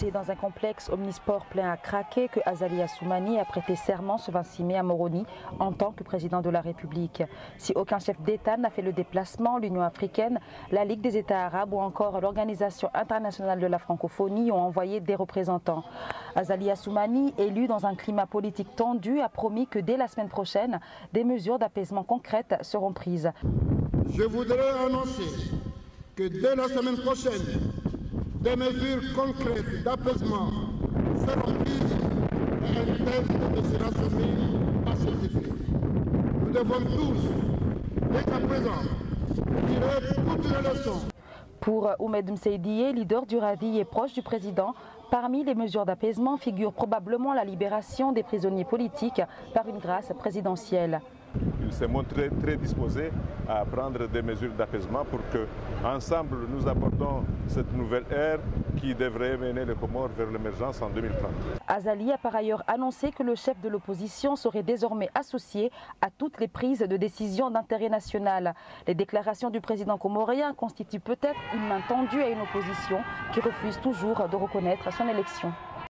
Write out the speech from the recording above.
C'est dans un complexe omnisport plein à craquer que Azali Assoumani a prêté serment ce 26 mai à Moroni en tant que président de la République. Si aucun chef d'État n'a fait le déplacement, l'Union africaine, la Ligue des États arabes ou encore l'Organisation internationale de la francophonie ont envoyé des représentants. Azali Assoumani, élu dans un climat politique tendu, a promis que dès la semaine prochaine, des mesures d'apaisement concrètes seront prises. Je voudrais annoncer que dès la semaine prochaine, des mesures concrètes d'apaisement seront prises et un texte sera soumis à cet effet. Nous devons tous, dès à présent, tirer toutes les leçons pour Oumed Mseidie, leader du Radi et proche du président, parmi les mesures d'apaisement figure probablement la libération des prisonniers politiques par une grâce présidentielle. Il s'est montré très disposé à prendre des mesures d'apaisement pour que, ensemble, nous abordons cette nouvelle ère qui devrait mener les Comores vers l'émergence en 2030. Azali a par ailleurs annoncé que le chef de l'opposition serait désormais associé à toutes les prises de décision d'intérêt national. Les déclarations du président comorien constituent peut-être une main tendue à une opposition qui refuse toujours de reconnaître son élection.